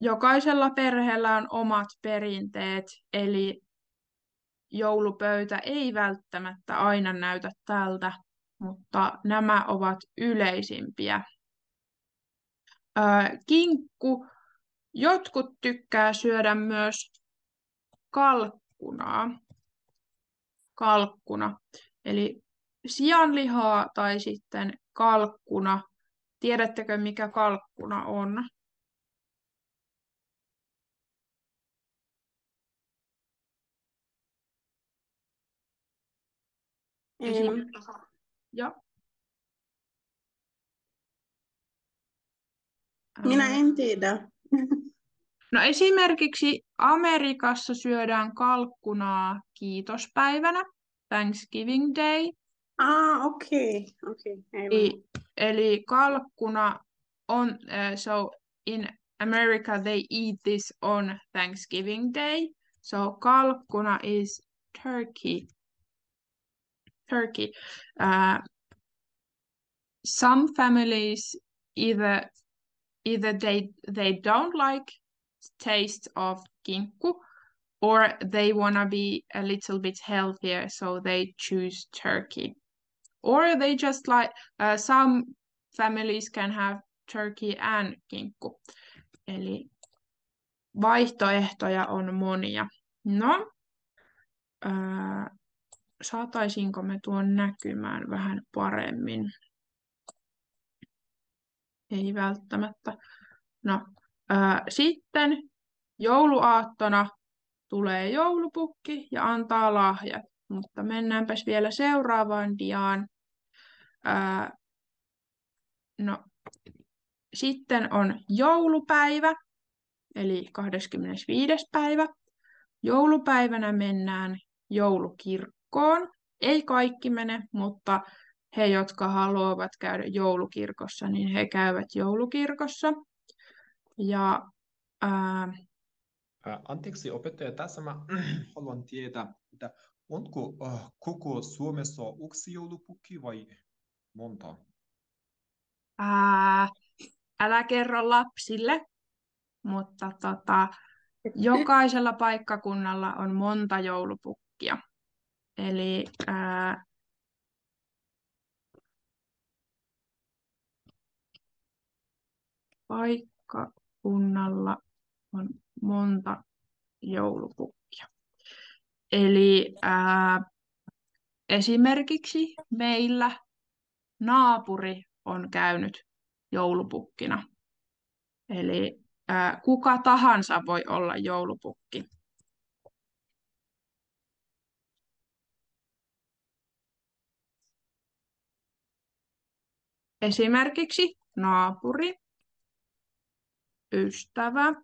jokaisella perheellä on omat perinteet, eli joulupöytä ei välttämättä aina näytä tältä, mutta nämä ovat yleisimpiä. Ää, kinkku. Jotkut tykkää syödä myös kalkkunaa. Kalkkuna. Eli sianlihaa tai sitten kalkkuna. Tiedättekö, mikä kalkkuna on? Ei. Ja, Minä en tiedä. No esimerkiksi Amerikassa syödään kalkkunaa kiitospäivänä, Thanksgiving Day. Ah, okei. okay. Aivan. Eli, eli kalkkuna on, uh, so in America they eat this on Thanksgiving Day. So kalkkuna is turkey. Turkey. Uh, some families either either they they don't like taste of kinkku or they want to be a little bit healthier so they choose turkey or they just like uh, some families can have turkey and kinkku eli vaihtoehtoja on monia no ää, saataisinko me tuon näkymään vähän paremmin ei välttämättä no ää, sitten jouluaattona tulee joulupukki ja antaa lahjat. Mutta mennäänpäs vielä seuraavaan diaan. No, sitten on joulupäivä, eli 25. päivä. Joulupäivänä mennään joulukirkkoon. Ei kaikki mene, mutta he, jotka haluavat käydä joulukirkossa, niin he käyvät joulukirkossa. Ja ää, Anteeksi opettaja, tässä mä haluan tietää, että onko äh, koko Suomessa yksi joulupukki vai monta? ää, älä kerro lapsille, mutta tota, jokaisella paikkakunnalla on monta joulupukkia. Eli ää, paikkakunnalla on monta joulupukkia. Eli ää, esimerkiksi meillä naapuri on käynyt joulupukkina. Eli ää, kuka tahansa voi olla joulupukki. Esimerkiksi naapuri, ystävä,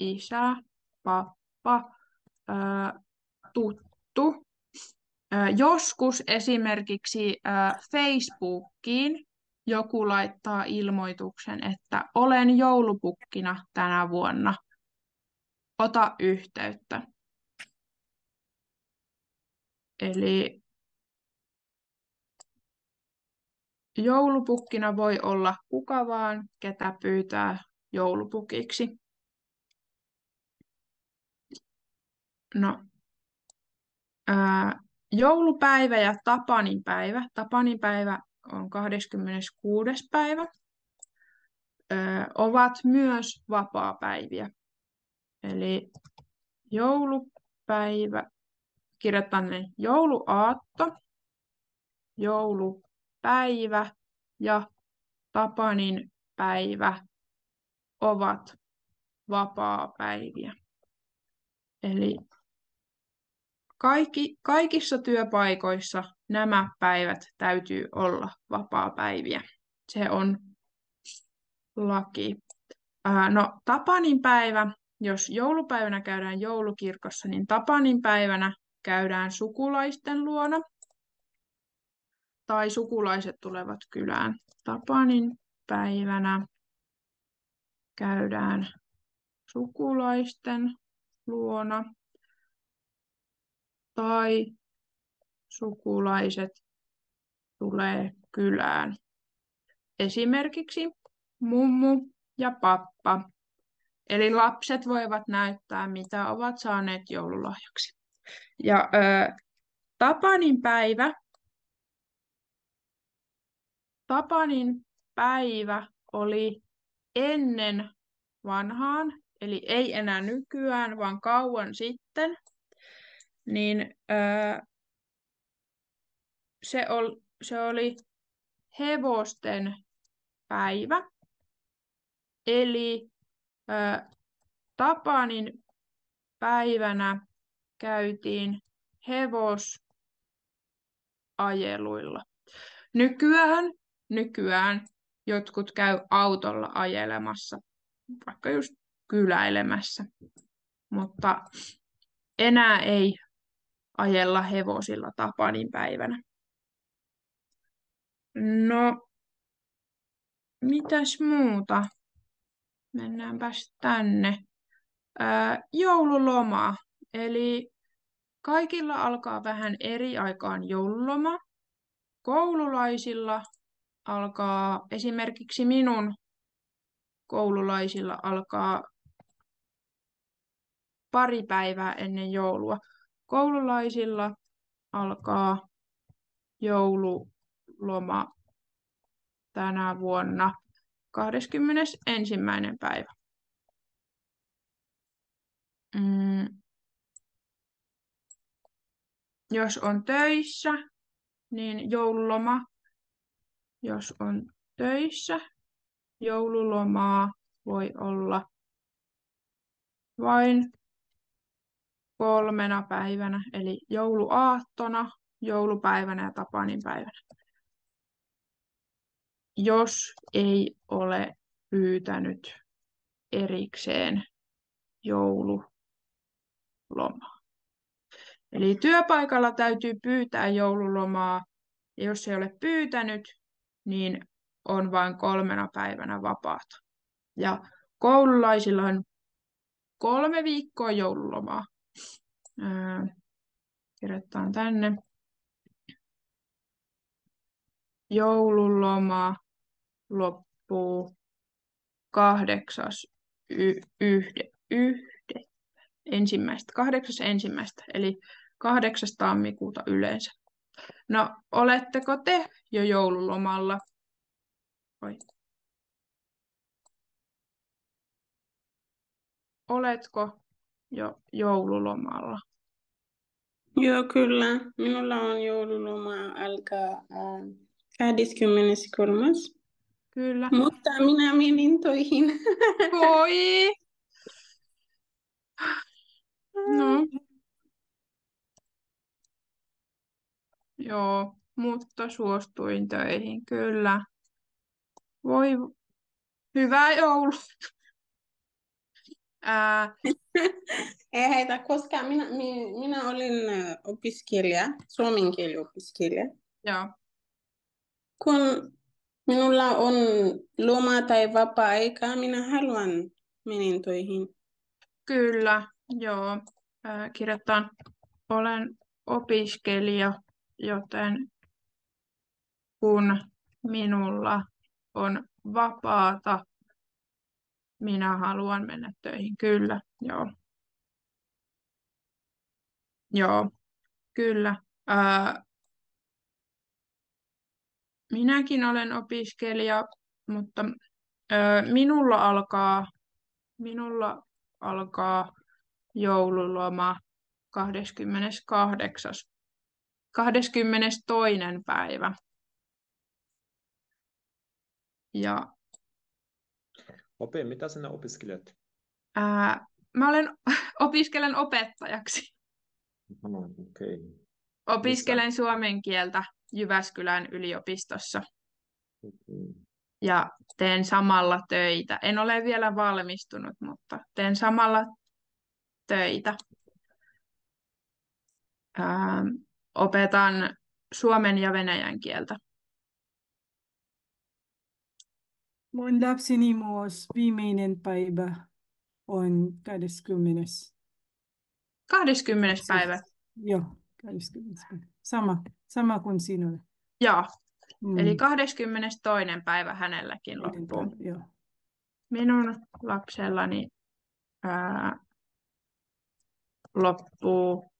isä, pappa, ää, tuttu. Joskus esimerkiksi Facebookiin joku laittaa ilmoituksen, että olen joulupukkina tänä vuonna. Ota yhteyttä. Eli joulupukkina voi olla kuka vaan, ketä pyytää joulupukiksi. No, ää, joulupäivä ja Tapanin päivä. Tapanin päivä on 26. päivä, ovat myös vapaapäiviä. Eli joulupäivä, kirjoitan ne jouluaatto, joulupäivä ja Tapanin päivä ovat vapaapäiviä. Eli kaikki, kaikissa työpaikoissa nämä päivät täytyy olla vapaa-päiviä. Se on laki. No, Tapanin päivä, jos joulupäivänä käydään joulukirkossa, niin Tapanin päivänä käydään sukulaisten luona. Tai sukulaiset tulevat kylään. Tapanin päivänä käydään sukulaisten luona tai sukulaiset tulee kylään. Esimerkiksi mummu ja pappa. Eli lapset voivat näyttää, mitä ovat saaneet joululahjaksi. Ja ö, Tapanin päivä. Tapanin päivä oli ennen vanhaan, eli ei enää nykyään, vaan kauan sitten – niin öö, se, ol, se oli hevosten päivä. Eli öö, Tapanin päivänä käytiin hevosajeluilla. Nykyään, nykyään jotkut käy autolla ajelemassa, vaikka just kyläilemässä. Mutta enää ei ajella hevosilla Tapanin päivänä. No, mitäs muuta? Mennäänpäs tänne. Ää, joululoma. Eli kaikilla alkaa vähän eri aikaan joululoma. Koululaisilla alkaa, esimerkiksi minun koululaisilla alkaa pari päivää ennen joulua. Koululaisilla alkaa joululoma tänä vuonna 21. päivä. Mm. Jos on töissä, niin joululoma. Jos on töissä, joululomaa voi olla vain kolmena päivänä, eli jouluaattona, joulupäivänä ja Tapanin päivänä. Jos ei ole pyytänyt erikseen joululomaa. Eli työpaikalla täytyy pyytää joululomaa, ja jos ei ole pyytänyt, niin on vain kolmena päivänä vapaata. Ja koululaisilla on kolme viikkoa joululomaa. Kirjoitetaan tänne. Joululoma loppuu kahdeksas y- yhde, yhde, ensimmäistä, kahdeksas ensimmäistä, eli kahdeksas tammikuuta yleensä. No, oletteko te jo joululomalla? Oi. Oletko jo joululomalla? Joo, kyllä. Minulla on joululoma alkaa äh, 23. Kyllä. Mutta minä menin toihin. Voi! No. Joo, mutta suostuin töihin, kyllä. Voi, hyvää joulua. Ää, Ei haita, koska minä, minä, minä olin äh, opiskelija, suomen kieli opiskelija. joo, Kun minulla on loma tai vapaa-aika, minä haluan menen töihin. kyllä, joo. Ää, kirjoitan, olen opiskelija, joten kun minulla on vapaata, minä haluan mennä töihin. Kyllä, joo. Joo, kyllä. Ää, minäkin olen opiskelija, mutta ää, minulla alkaa, minulla alkaa joululoma 28. 22. päivä. Ja Ope, mitä sinä opiskelet? ää, mä olen, opiskelen opettajaksi. Aha, okei. Opiskelen suomen kieltä Jyväskylän yliopistossa Okei. ja teen samalla töitä. En ole vielä valmistunut, mutta teen samalla töitä. Ää, opetan suomen ja venäjän kieltä. Mun lapseni myös viimeinen päivä on 20. 20. päivä. Joo, 20. päivä. Sama, sama kuin sinulle. Joo, Mm. eli 22. päivä hänelläkin loppuu. Joo. Minun lapsellani ää, loppuu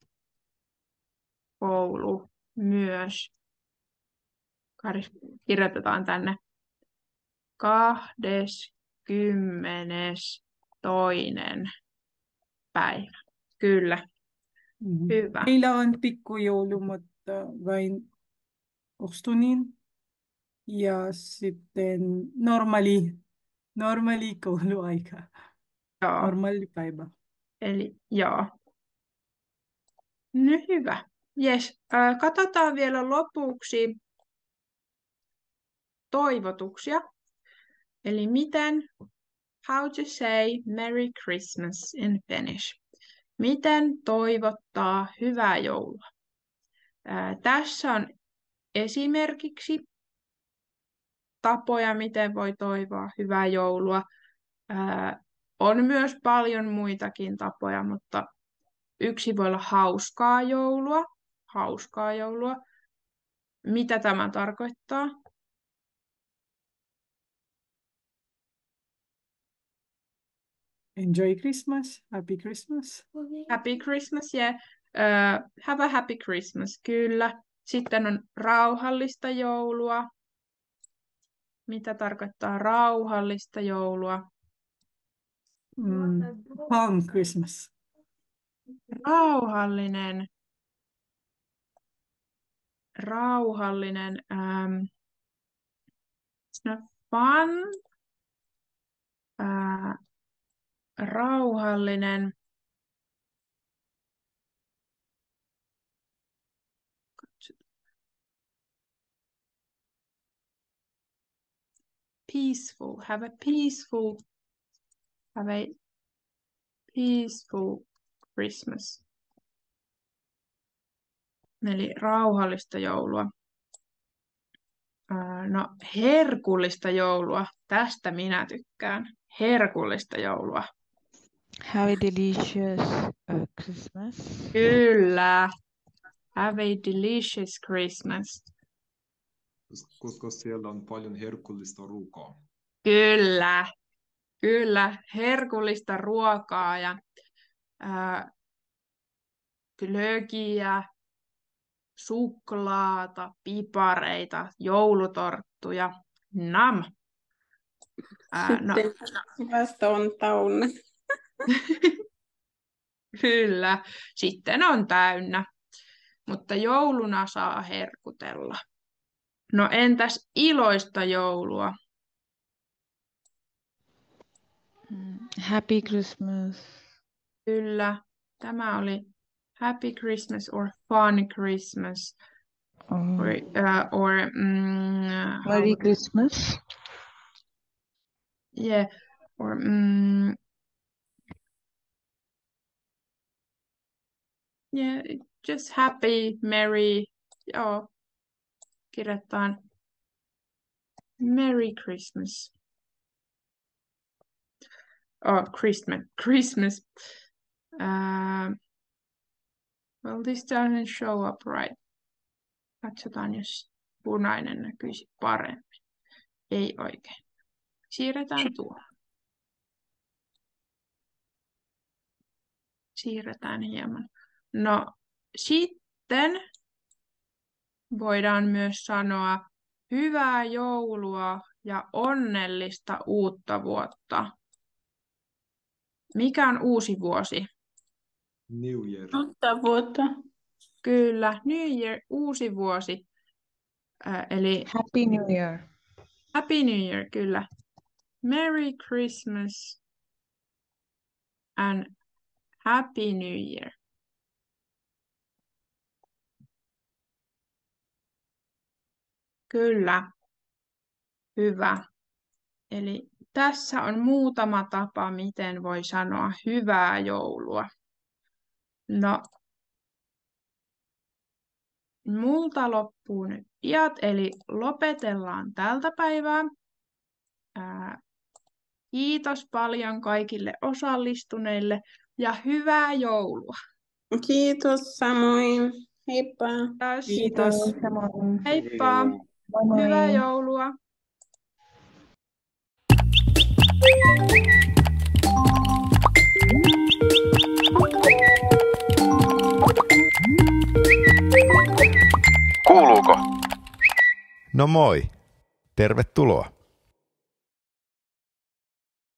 koulu myös. Kirjoitetaan tänne 22. päivä. Kyllä, Mhm. hyvä. Meillä on pikkujoulu, mutta vain ostonin. Ja sitten normaali, normaali kouluaika, Joo, normaali päivä. eli joo. No hyvä. Ää, katsotaan vielä lopuksi toivotuksia. Eli miten, how to say Merry Christmas in Finnish. Miten toivottaa hyvää joulua? Ää, tässä on esimerkiksi tapoja, miten voi toivoa hyvää joulua. Ää, on myös paljon muitakin tapoja, mutta yksi voi olla hauskaa joulua. Hauskaa joulua. Mitä tämä tarkoittaa? Enjoy Christmas, happy Christmas. Happy Christmas, yeah. Uh, have a happy Christmas, kyllä. Sitten on rauhallista joulua. Mitä tarkoittaa rauhallista joulua? Mm. Calm Christmas. Rauhallinen. Rauhallinen. Um, it's not fun. Uh, rauhallinen. Peaceful. Have a peaceful. Have a peaceful Christmas. Eli rauhallista joulua. No, herkullista joulua. Tästä minä tykkään. Herkullista joulua. Have a delicious uh, Christmas. Kyllä. Have a delicious Christmas. Koska siellä on paljon herkullista ruokaa. Kyllä. Kyllä, herkullista ruokaa ja ää, glögiä, suklaata, pipareita, joulutorttuja. Nam! Ää, no, Sitten vasta on täynnä. kyllä, sitten on täynnä, mutta jouluna saa herkutella. No entäs iloista joulua? Mm, Happy Christmas. Kyllä, tämä oli Happy Christmas or Fun Christmas Oh, or, uh, or mm, Merry Christmas. yeah, or mm, yeah, just happy, merry, joo, kirjoitetaan Merry Christmas. Oh, Christmas, Christmas. Uh, well, this doesn't show up right. Katsotaan, jos punainen näkyisi paremmin. Ei oikein. Siirretään tuo. Siirretään hieman. No, sitten voidaan myös sanoa hyvää joulua ja onnellista uutta vuotta. Mikä on uusi vuosi? New Year. Uutta vuotta. Kyllä, New Year, uusi vuosi. Äh, eli Happy New Year. Happy New Year, kyllä. Merry Christmas and Happy New Year. Kyllä. Hyvä. Eli tässä on muutama tapa, miten voi sanoa hyvää joulua. No, multa loppuu nyt iät, eli lopetellaan tältä päivää. Ää, kiitos paljon kaikille osallistuneille ja hyvää joulua. Kiitos samoin. Heippa. Kiitos. Kiitos. Samoin. Heippa. Moi moi. Hyvää joulua. Kuuluuko? No moi. Tervetuloa.